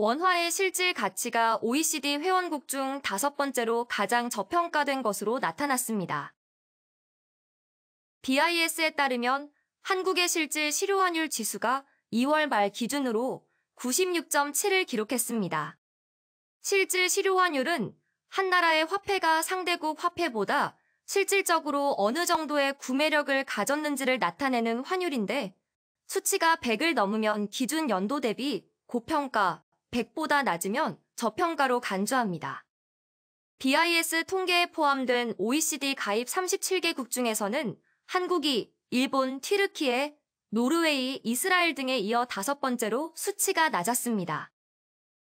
원화의 실질 가치가 OECD 회원국 중 다섯 번째로 가장 저평가된 것으로 나타났습니다. BIS에 따르면 한국의 실질 실효환율 지수가 2월 말 기준으로 96.7을 기록했습니다. 실질 실효환율은 한 나라의 화폐가 상대국 화폐보다 실질적으로 어느 정도의 구매력을 가졌는지를 나타내는 환율인데 수치가 100을 넘으면 기준 연도 대비 고평가, 100보다 낮으면 저평가로 간주합니다. BIS 통계에 포함된 OECD 가입 37개국 중에서는 한국이 일본, 튀르키예, 노르웨이, 이스라엘 등에 이어 다섯 번째로 수치가 낮았습니다.